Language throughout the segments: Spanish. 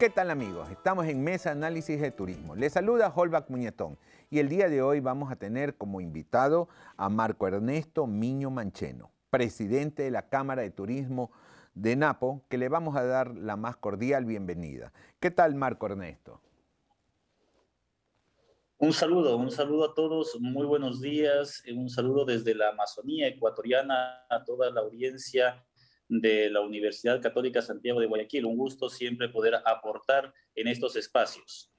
¿Qué tal amigos? Estamos en Mesa Análisis de Turismo. Les saluda Holbach Muñetón y el día de hoy vamos a tener como invitado a Marco Ernesto Miño Mancheno, presidente de la Cámara de Turismo de Napo, que le vamos a dar la más cordial bienvenida. ¿Qué tal Marco Ernesto? Un saludo, un saludo a todos, muy buenos días, un saludo desde la Amazonía ecuatoriana a toda la audiencia de la Universidad Católica Santiago de Guayaquil. Un gusto siempre poder aportar en estos espacios.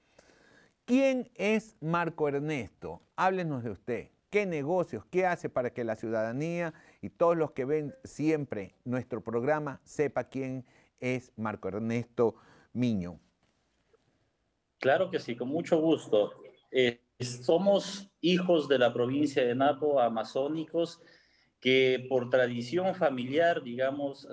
¿Quién es Marco Ernesto? Háblenos de usted. ¿Qué negocios? ¿Qué hace para que la ciudadanía y todos los que ven siempre nuestro programa sepa quién es Marco Ernesto Miño? Claro que sí, con mucho gusto. Eh, somos hijos de la provincia de Napo, amazónicos, que por tradición familiar, digamos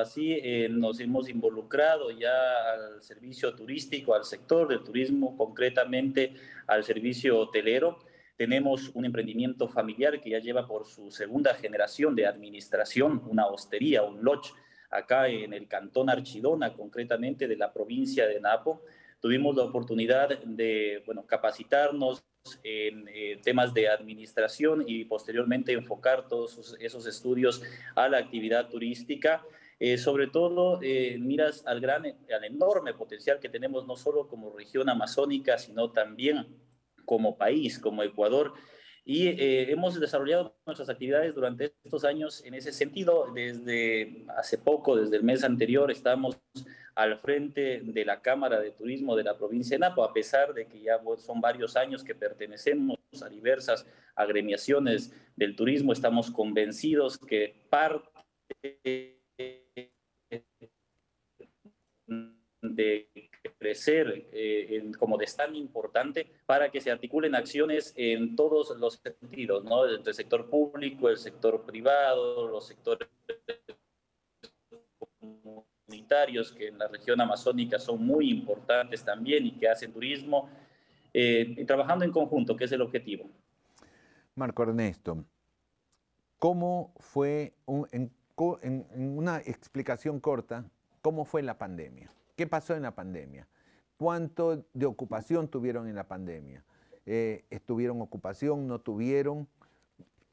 así, eh, nos hemos involucrado ya al servicio turístico, al sector del turismo, concretamente al servicio hotelero. Tenemos un emprendimiento familiar que ya lleva por su segunda generación de administración, una hostería, un lodge, acá en el cantón Archidona, concretamente de la provincia de Napo. Tuvimos la oportunidad de bueno, capacitarnos, en eh, temas de administración y posteriormente enfocar todos esos, estudios a la actividad turística. Eh, sobre todo, eh, miras al gran, al enorme potencial que tenemos no solo como región amazónica, sino también como país, como Ecuador. Y hemos desarrollado nuestras actividades durante estos años en ese sentido. Desde hace poco, desde el mes anterior, estamos al frente de la Cámara de Turismo de la provincia de Napo, a pesar de que ya son varios años que pertenecemos a diversas agremiaciones del turismo, estamos convencidos que parte de crecer eh, como de tan importante para que se articulen acciones en todos los sentidos, ¿no? Entre el sector público, el sector privado, los sectores que en la región amazónica son muy importantes también y que hacen turismo, eh, y trabajando en conjunto, que es el objetivo. Marco Ernesto, ¿cómo fue, en, una explicación corta, cómo fue la pandemia? ¿Qué pasó en la pandemia? ¿Cuánto de ocupación tuvieron en la pandemia? Eh, ¿Estuvieron ocupación? ¿No tuvieron?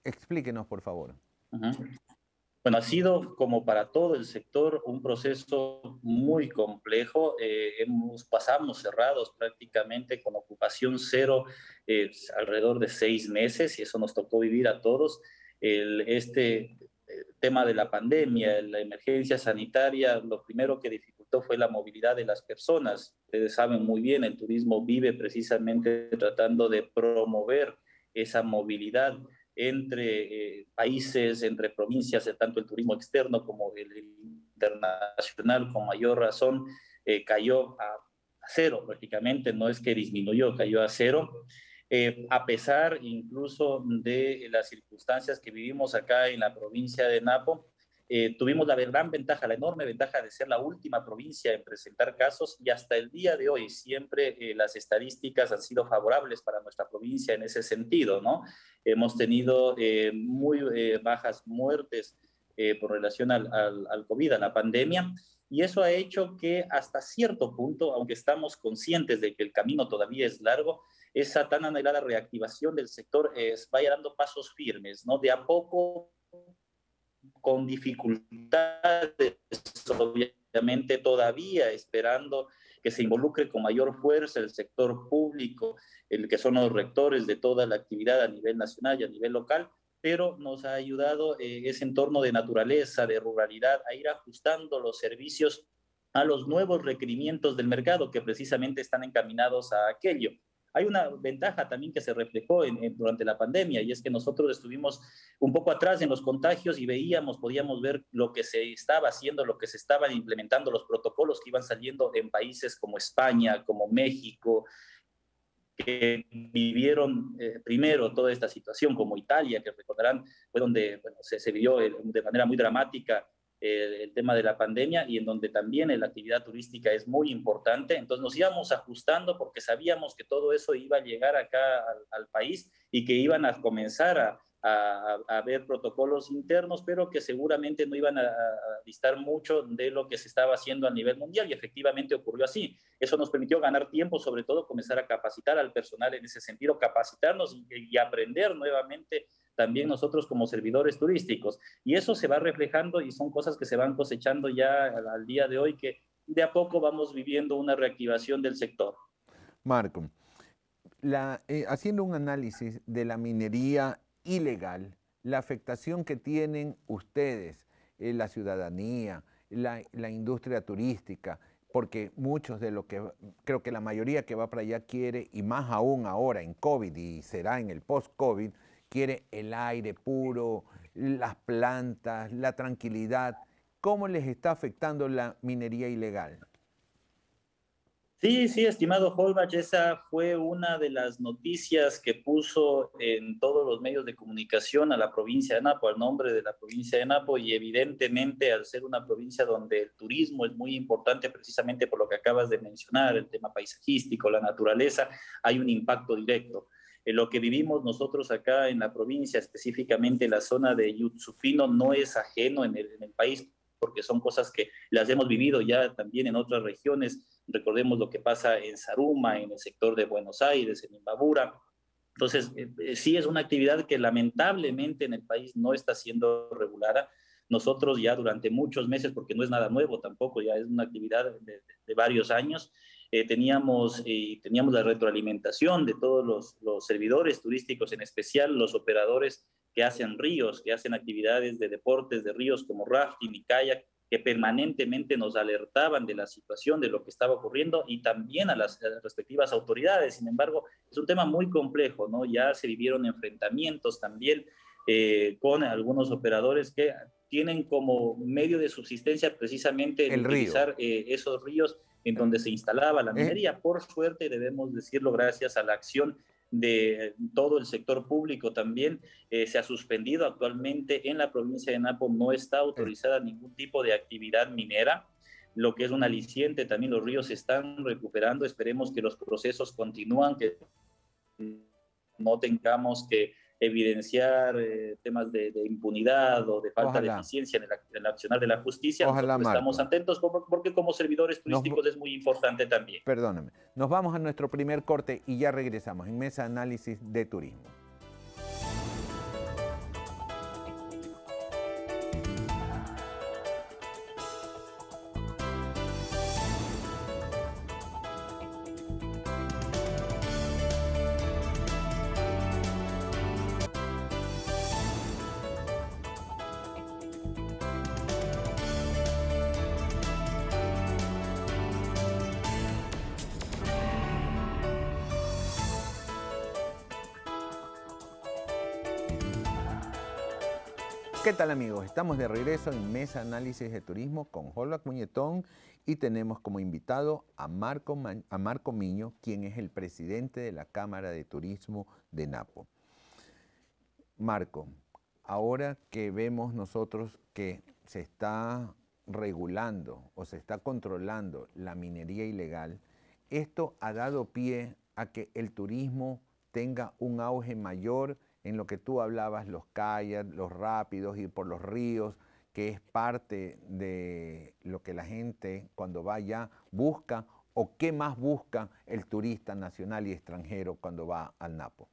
Explíquenos, por favor. Bueno, ha sido como para todo el sector un proceso muy complejo. Eh, hemos, pasamos cerrados prácticamente con ocupación cero eh, alrededor de seis meses y eso nos tocó vivir a todos. Este eh, tema de la pandemia, la emergencia sanitaria, lo primero que dificultó fue la movilidad de las personas. Ustedes saben muy bien, el turismo vive precisamente tratando de promover esa movilidad entre eh, países, entre provincias, tanto el turismo externo como el internacional, con mayor razón, eh, cayó a, cero prácticamente, no es que disminuyó, cayó a cero. Eh, a pesar incluso de las circunstancias que vivimos acá en la provincia de Napo, eh, tuvimos la gran ventaja, la enorme ventaja de ser la última provincia en presentar casos y hasta el día de hoy siempre eh, las estadísticas han sido favorables para nuestra provincia en ese sentido, ¿no? Hemos tenido eh, muy bajas muertes por relación al, al, al COVID, a la pandemia, y eso ha hecho que hasta cierto punto, aunque estamos conscientes de que el camino todavía es largo, esa tan anhelada reactivación del sector vaya dando pasos firmes, ¿no? De a poco con dificultades, obviamente todavía esperando que se involucre con mayor fuerza el sector público, el que son los rectores de toda la actividad a nivel nacional y a nivel local, pero nos ha ayudado eh, ese entorno de naturaleza, de ruralidad, a ir ajustando los servicios a los nuevos requerimientos del mercado que precisamente están encaminados a aquello. Hay una ventaja también que se reflejó durante la pandemia y es que nosotros estuvimos un poco atrás en los contagios y veíamos, podíamos ver lo que se estaba haciendo, lo que se estaban implementando, los protocolos que iban saliendo en países como España, como México, que vivieron eh, primero toda esta situación, como Italia, que recordarán, fue donde se, se vivió de manera muy dramática eh, el tema de la pandemia y en donde también la actividad turística es muy importante. Entonces nos íbamos ajustando porque sabíamos que todo eso iba a llegar acá al, país y que iban a comenzar a, a, a, ver protocolos internos, pero que seguramente no iban a, a, distar mucho de lo que se estaba haciendo a nivel mundial y efectivamente ocurrió así. Eso nos permitió ganar tiempo, sobre todo comenzar a capacitar al personal en ese sentido, capacitarnos y, y aprender nuevamente también nosotros como servidores turísticos. Y eso se va reflejando y son cosas que se van cosechando ya al, día de hoy que de a poco vamos viviendo una reactivación del sector. Marco, eh, haciendo un análisis de la minería ilegal, la afectación que tienen ustedes, eh, la ciudadanía, la, la, industria turística, porque muchos de lo que, creo que la mayoría que va para allá quiere, y más aún ahora en COVID y será en el post-COVID, quiere el aire puro, las plantas, la tranquilidad. ¿Cómo les está afectando la minería ilegal? Sí, sí, estimado Holbach, esa fue una de las noticias que puso en todos los medios de comunicación a la provincia de Napo, al nombre de la provincia de Napo, y evidentemente al ser una provincia donde el turismo es muy importante precisamente por lo que acabas de mencionar, el tema paisajístico, la naturaleza, hay un impacto directo. Lo que vivimos nosotros acá en la provincia, específicamente la zona de Yutsupino, no es ajeno en el, en el país porque son cosas que las hemos vivido ya también en otras regiones. Recordemos lo que pasa en Saruma, en el sector de Buenos Aires, en Imbabura. Entonces, eh, sí es una actividad que lamentablemente en el país no está siendo regulada. Nosotros ya durante muchos meses, porque no es nada nuevo tampoco, ya es una actividad de, de varios años, eh, teníamos, eh, teníamos la retroalimentación de todos los, los servidores turísticos, en especial los operadores que hacen ríos, que hacen actividades de deportes de ríos como rafting y kayak, que permanentemente nos alertaban de la situación, de lo que estaba ocurriendo y también a las, a las, respectivas autoridades. Sin embargo, es un tema muy complejo, ¿no? Ya se vivieron enfrentamientos también eh, con algunos operadores que tienen como medio de subsistencia precisamente el utilizar eh, esos ríos en donde se instalaba la minería. Eh. Por suerte, debemos decirlo, gracias a la acción de todo el sector público también eh, se ha suspendido actualmente en la provincia de Napo no está autorizada ningún tipo de actividad minera lo que es un aliciente también los ríos se están recuperando esperemos que los procesos continúan que no tengamos que evidenciar eh, temas de, de, impunidad o de falta Ojalá. de eficiencia en el, en el, accionar de la justicia. Ojalá, estamos atentos porque como servidores turísticos Nos, es muy importante también. Perdóname. Nos vamos a nuestro primer corte y ya regresamos en Mesa Análisis de Turismo. ¿Qué tal amigos? Estamos de regreso en Mesa Análisis de Turismo con Holbach Muñetón y tenemos como invitado a Marco, a Marco Miño, quien es el presidente de la Cámara de Turismo de Napo. Marco, ahora que vemos nosotros que se está regulando o se está controlando la minería ilegal, esto ha dado pie a que el turismo tenga un auge mayor en lo que tú hablabas, los kayaks, los rápidos, ir por los ríos, que es parte de lo que la gente cuando va allá busca o qué más busca el turista nacional y extranjero cuando va al Napo.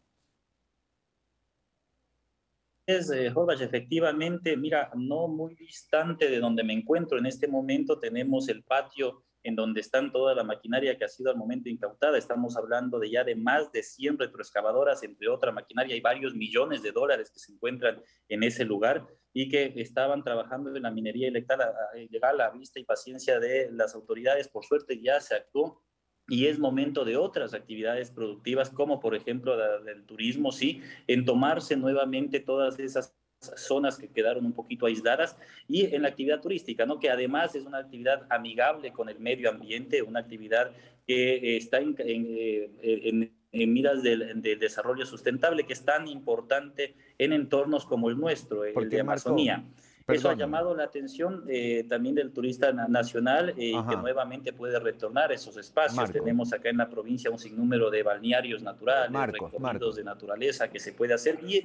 Es, eh, Jorge, efectivamente, mira, no muy distante de donde me encuentro en este momento, tenemos el patio en donde están toda la maquinaria que ha sido al momento incautada. Estamos hablando de ya de más de 100 retroexcavadoras, entre otra maquinaria, hay varios millones de dólares que se encuentran en ese lugar y que estaban trabajando en la minería ilegal a la vista y paciencia de las autoridades. Por suerte ya se actuó y es momento de otras actividades productivas, como por ejemplo la del turismo, sí, en tomarse nuevamente todas esas zonas que quedaron un poquito aisladas y en la actividad turística, ¿no? que además es una actividad amigable con el medio ambiente, una actividad que está en, en, eh, en, en miras del de desarrollo sustentable, que es tan importante en entornos como el nuestro, el de Amazonía. Marco, Eso ha llamado la atención eh, también del turista nacional eh, y que nuevamente puede retornar a esos espacios. Marco. Tenemos acá en la provincia un sinnúmero de balnearios naturales, Marco, recorridos de naturaleza que se puede hacer y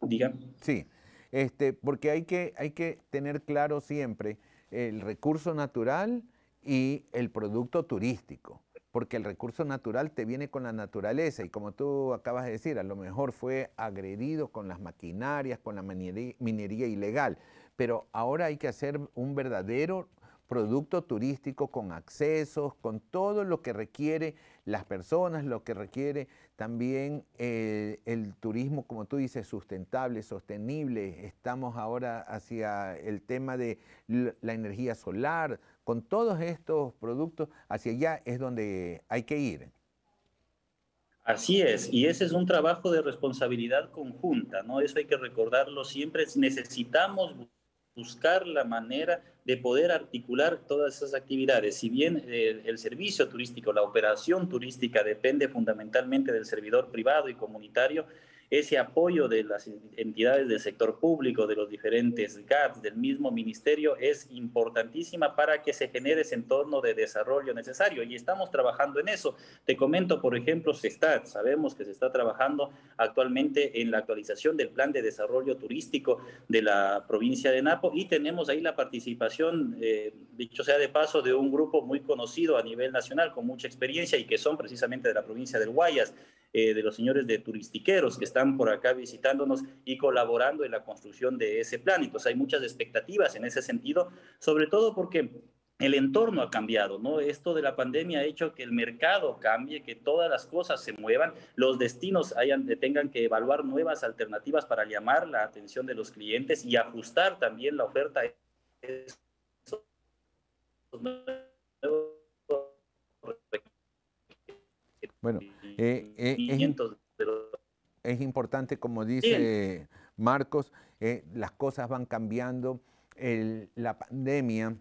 Diga. Sí, este, porque hay que, hay que tener claro siempre el recurso natural y el producto turístico, porque el recurso natural te viene con la naturaleza y como tú acabas de decir, a lo mejor fue agredido con las maquinarias, con la minería, ilegal, pero ahora hay que hacer un verdadero producto turístico con accesos, con todo lo que requiere las personas, lo que requiere también eh, el turismo, como tú dices, sustentable, sostenible. Estamos ahora hacia el tema de la energía solar. Con todos estos productos, hacia allá es donde hay que ir. Así es, y ese es un trabajo de responsabilidad conjunta, ¿no? Eso hay que recordarlo siempre. Necesitamos buscar la manera de poder articular todas esas actividades. Si bien eh, el servicio turístico, la operación turística depende fundamentalmente del servidor privado y comunitario, ese apoyo de las entidades del sector público, de los diferentes GATS, del mismo ministerio, es importantísima para que se genere ese entorno de desarrollo necesario. Y estamos trabajando en eso. Te comento, por ejemplo, se está, sabemos que se está trabajando actualmente en la actualización del plan de desarrollo turístico de la provincia de Napo y tenemos ahí la participación, eh, dicho sea de paso, de un grupo muy conocido a nivel nacional, con mucha experiencia y que son precisamente de la provincia del Guayas. Eh, de los señores de turistiqueros que están por acá visitándonos y colaborando en la construcción de ese plan. Entonces hay muchas expectativas en ese sentido, sobre todo porque el entorno ha cambiado, ¿no? Esto de la pandemia ha hecho que el mercado cambie, que todas las cosas se muevan, los destinos tengan que evaluar nuevas alternativas para llamar la atención de los clientes y ajustar también la oferta. Bueno, eh, eh, es, importante, como dice Marcos, eh, las cosas van cambiando. la pandemia,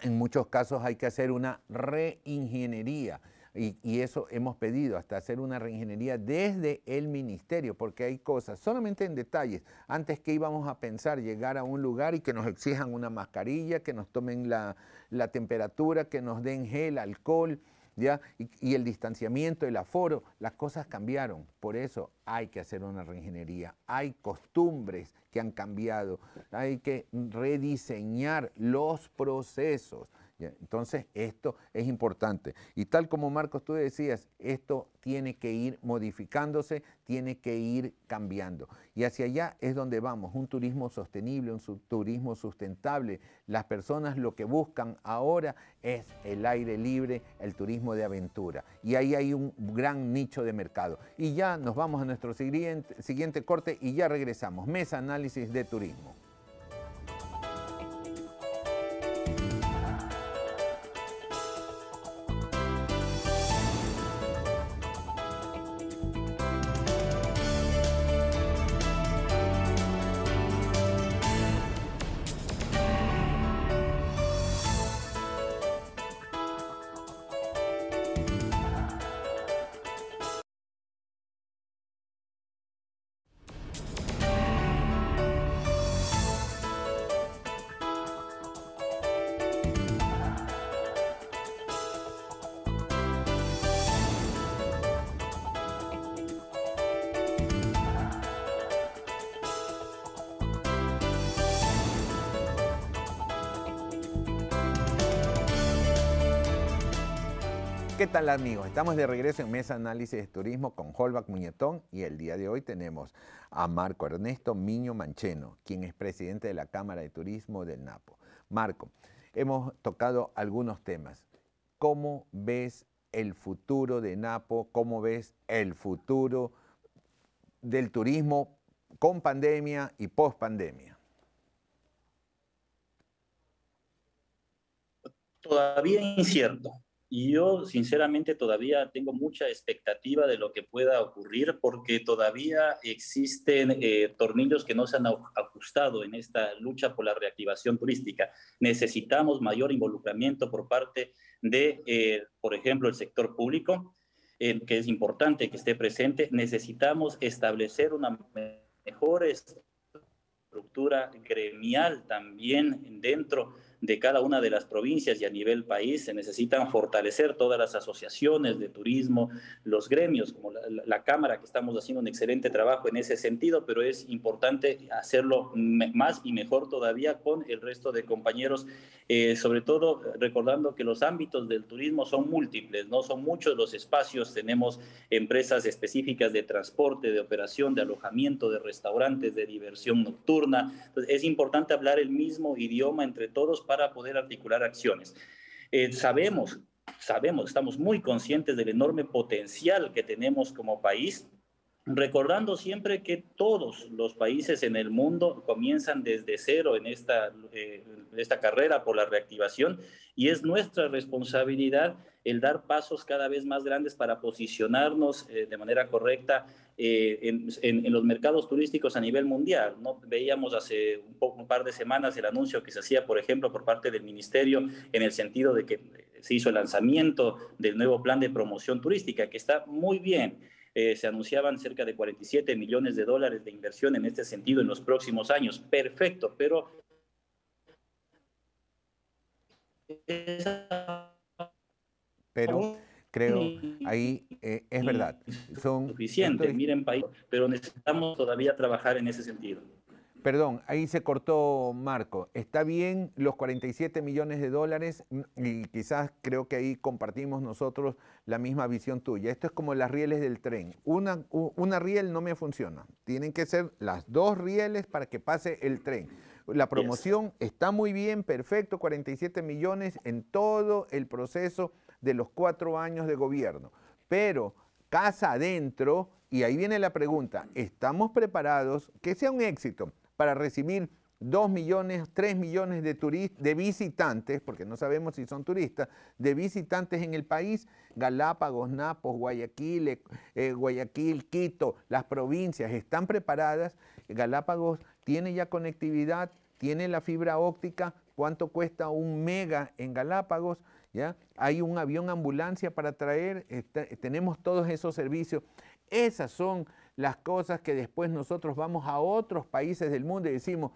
en muchos casos hay que hacer una reingeniería. Y, y, eso hemos pedido, hasta hacer una reingeniería desde el ministerio, porque hay cosas, solamente en detalles, antes que íbamos a pensar llegar a un lugar y que nos exijan una mascarilla, que nos tomen la, la temperatura, que nos den gel, alcohol, y, el distanciamiento, el aforo, las cosas cambiaron. Por eso hay que hacer una reingeniería. Hay costumbres que han cambiado. Hay que rediseñar los procesos. Entonces, esto es importante. Y tal como Marcos tú decías, esto tiene que ir modificándose, tiene que ir cambiando. Y hacia allá es donde vamos, un turismo sostenible, un turismo sustentable. Las personas lo que buscan ahora es el aire libre, el turismo de aventura. Y ahí hay un gran nicho de mercado. Y ya nos vamos a nuestro siguiente, siguiente corte y ya regresamos. Mesa Análisis de Turismo. ¿Qué tal amigos? Estamos de regreso en Mesa Análisis de Turismo con Holbach Muñetón y el día de hoy tenemos a Marco Ernesto Miño Mancheno, quien es presidente de la Cámara de Turismo del Napo. Marco, hemos tocado algunos temas. ¿Cómo ves el futuro de Napo? ¿Cómo ves el futuro del turismo con pandemia y post pandemia? Todavía incierto y yo, sinceramente, todavía tengo mucha expectativa de lo que pueda ocurrir porque todavía existen eh, tornillos que no se han ajustado en esta lucha por la reactivación turística. Necesitamos mayor involucramiento por parte de, eh, por ejemplo, el sector público, eh, que es importante que esté presente. Necesitamos establecer una mejor estructura gremial también dentro de cada una de las provincias y a nivel país. Se necesitan fortalecer todas las asociaciones de turismo, los gremios, como la, Cámara, que estamos haciendo un excelente trabajo en ese sentido, pero es importante hacerlo más y mejor todavía con el resto de compañeros, eh, sobre todo recordando que los ámbitos del turismo son múltiples, no son muchos los espacios, tenemos empresas específicas de transporte, de operación, de alojamiento, de restaurantes, de diversión nocturna. es importante hablar el mismo idioma entre todos para poder articular acciones. Eh, sabemos, sabemos, estamos muy conscientes del enorme potencial que tenemos como país recordando siempre que todos los países en el mundo comienzan desde cero en esta, eh, esta carrera por la reactivación y es nuestra responsabilidad el dar pasos cada vez más grandes para posicionarnos eh, de manera correcta eh, en, los mercados turísticos a nivel mundial. ¿no? Veíamos hace un par de semanas el anuncio que se hacía, por ejemplo, por parte del Ministerio en el sentido de que se hizo el lanzamiento del nuevo plan de promoción turística, que está muy bien eh, se anunciaban cerca de 47 millones de dólares de inversión en este sentido en los próximos años. Perfecto, pero... Pero creo ahí eh, es verdad. Son, suficiente, miren país, pero necesitamos todavía trabajar en ese sentido. Perdón, ahí se cortó Marco. Está bien los 47 millones de dólares mm, y quizás creo que ahí compartimos nosotros la misma visión tuya. Esto es como las rieles del tren. Una, una riel no me funciona. Tienen que ser las dos rieles para que pase el tren. La promoción está muy bien, perfecto, 47 millones en todo el proceso de los cuatro años de gobierno. Pero casa adentro, y ahí viene la pregunta, ¿estamos preparados? Que sea un éxito para recibir 2 millones, 3 millones de, de visitantes, porque no sabemos si son turistas, de visitantes en el país, Galápagos, Napos, Guayaquil, eh, eh, Guayaquil, Quito, las provincias están preparadas, Galápagos tiene ya conectividad, tiene la fibra óptica, cuánto cuesta un mega en Galápagos, ¿ya? Hay un avión ambulancia para traer, tenemos todos esos servicios. Esas son las cosas que después nosotros vamos a otros países del mundo y decimos,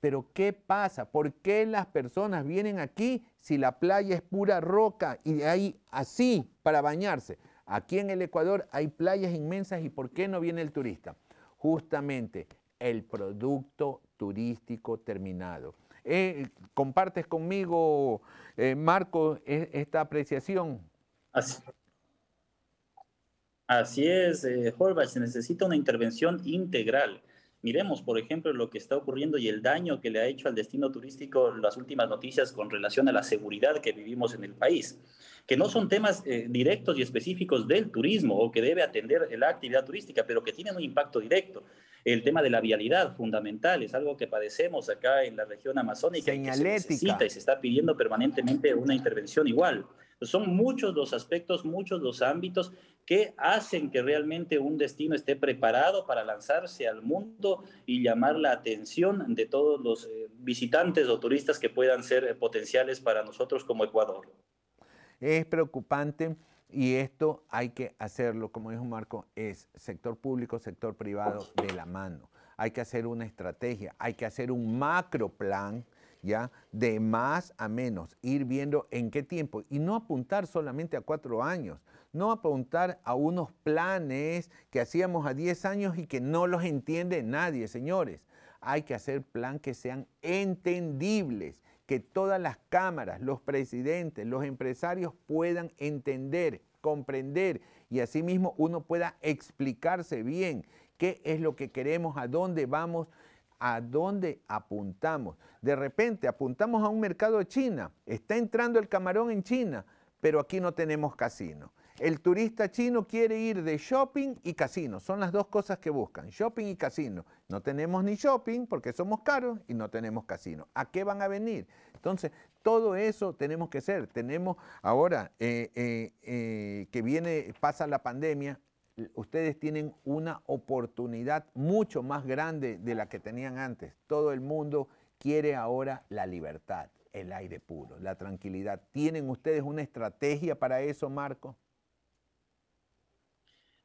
pero ¿qué pasa? ¿Por qué las personas vienen aquí si la playa es pura roca y hay así para bañarse? Aquí en el Ecuador hay playas inmensas y ¿por qué no viene el turista? Justamente el producto turístico terminado. Eh, ¿Compartes conmigo, eh, Marco, e, esta apreciación? Así, Así es, eh, se necesita una intervención integral. Miremos, por ejemplo, lo que está ocurriendo y el daño que le ha hecho al destino turístico las últimas noticias con relación a la seguridad que vivimos en el país, que no son temas eh, directos y específicos del turismo o que debe atender la actividad turística, pero que tienen un impacto directo. El tema de la vialidad, fundamental, es algo que padecemos acá en la región amazónica y que se necesita y se está pidiendo permanentemente una intervención igual. Son muchos los aspectos, muchos los ámbitos que hacen que realmente un destino esté preparado para lanzarse al mundo y llamar la atención de todos los eh, visitantes o turistas que puedan ser eh, potenciales para nosotros como Ecuador. Es preocupante y esto hay que hacerlo, como dijo Marco, es sector público, sector privado de la mano. Hay que hacer una estrategia, hay que hacer un macro plan ¿ya? De más a menos, ir viendo en qué tiempo y no apuntar solamente a cuatro años, no apuntar a unos planes que hacíamos a diez años y que no los entiende nadie, señores. Hay que hacer plan que sean entendibles, que todas las cámaras, los presidentes, los empresarios puedan entender, comprender y asimismo uno pueda explicarse bien qué es lo que queremos, a dónde vamos a dónde apuntamos. De repente apuntamos a un mercado de China, está entrando el camarón en China, pero aquí no tenemos casino. El turista chino quiere ir de shopping y casino, son las dos cosas que buscan, shopping y casino. No tenemos ni shopping porque somos caros y no tenemos casino. ¿A qué van a venir? Entonces, todo eso tenemos que ser. Tenemos ahora eh, eh, eh, que viene, pasa la pandemia, ustedes tienen una oportunidad mucho más grande de la que tenían antes. Todo el mundo quiere ahora la libertad, el aire puro, la tranquilidad. ¿Tienen ustedes una estrategia para eso, Marco?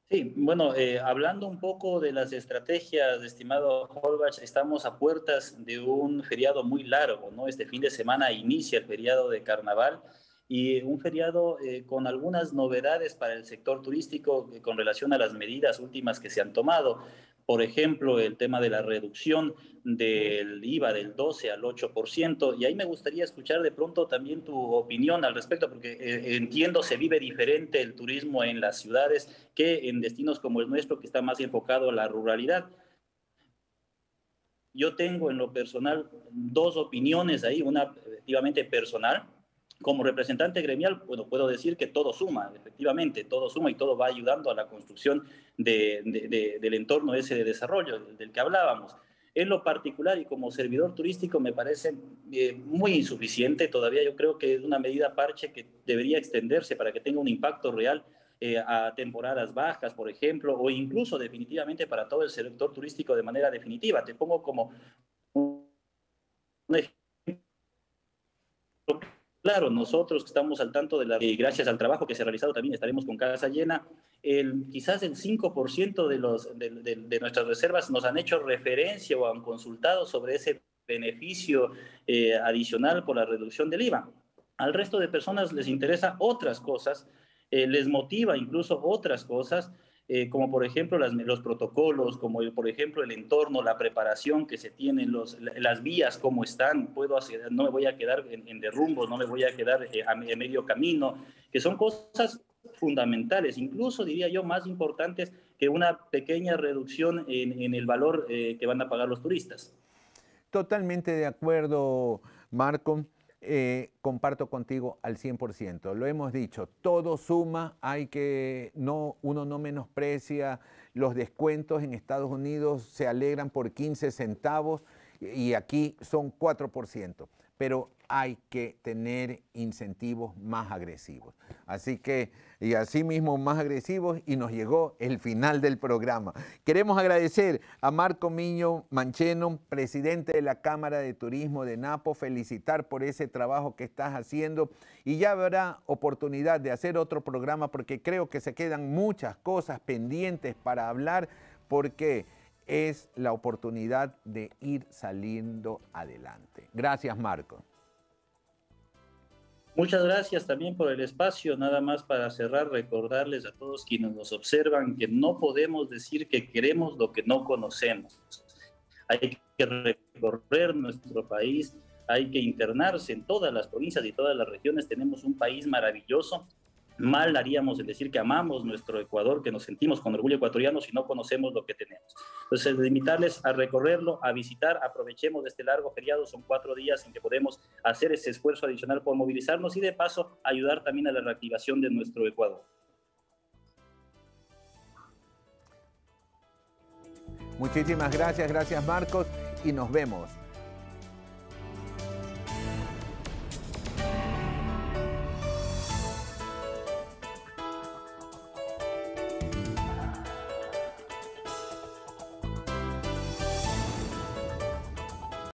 Sí, bueno, eh, hablando un poco de las estrategias, estimado Holbach, estamos a puertas de un feriado muy largo, ¿no? Este fin de semana inicia el feriado de carnaval y un feriado eh, con algunas novedades para el sector turístico eh, con relación a las medidas últimas que se han tomado. Por ejemplo, el tema de la reducción del IVA del 12 al 8%. Y ahí me gustaría escuchar de pronto también tu opinión al respecto, porque eh, entiendo se vive diferente el turismo en las ciudades que en destinos como el nuestro, que está más enfocado a la ruralidad. Yo tengo en lo personal dos opiniones ahí, una efectivamente personal como representante gremial, bueno, puedo decir que todo suma, efectivamente, todo suma y todo va ayudando a la construcción del entorno ese de desarrollo del que hablábamos. En lo particular y como servidor turístico me parece eh, muy insuficiente, todavía yo creo que es una medida parche que debería extenderse para que tenga un impacto real eh, a temporadas bajas, por ejemplo, o incluso definitivamente para todo el sector turístico de manera definitiva. Te pongo como un ejemplo Claro, nosotros que estamos al tanto de la, y gracias al trabajo que se ha realizado también estaremos con casa llena, el, quizás el 5% de, los, de, nuestras reservas nos han hecho referencia o han consultado sobre ese beneficio eh, adicional por la reducción del IVA. Al resto de personas les interesa otras cosas, eh, les motiva incluso otras cosas, eh, como por ejemplo los protocolos, como por ejemplo el entorno, la preparación que se tiene, los, las vías, cómo están, puedo hacer, no me voy a quedar en, derrumbos, no me voy a quedar eh, a, medio camino, que son cosas fundamentales, incluso diría yo más importantes que una pequeña reducción en, el valor eh, que van a pagar los turistas. Totalmente de acuerdo, Marco. Eh, comparto contigo al 100%. Lo hemos dicho, todo suma, hay que, no, uno no menosprecia los descuentos en Estados Unidos, se alegran por 15 centavos y aquí son 4%, pero hay que tener incentivos más agresivos. Así que, y así mismo más agresivos, y nos llegó el final del programa. Queremos agradecer a Marco Miño Mancheno, presidente de la Cámara de Turismo de Napo, felicitar por ese trabajo que estás haciendo y ya habrá oportunidad de hacer otro programa porque creo que se quedan muchas cosas pendientes para hablar porque es la oportunidad de ir saliendo adelante. Gracias, Marco. Muchas gracias también por el espacio. Nada más para cerrar, recordarles a todos quienes nos observan que no podemos decir que queremos lo que no conocemos. Hay que recorrer nuestro país, hay que internarse en todas las provincias y todas las regiones. Tenemos un país maravilloso mal haríamos en decir que amamos nuestro Ecuador, que nos sentimos con orgullo ecuatoriano si no conocemos lo que tenemos. Entonces, invitarles a recorrerlo, a visitar, aprovechemos este largo feriado, son cuatro días en que podemos hacer ese esfuerzo adicional por movilizarnos y de paso ayudar también a la reactivación de nuestro Ecuador. Muchísimas gracias, gracias Marcos y nos vemos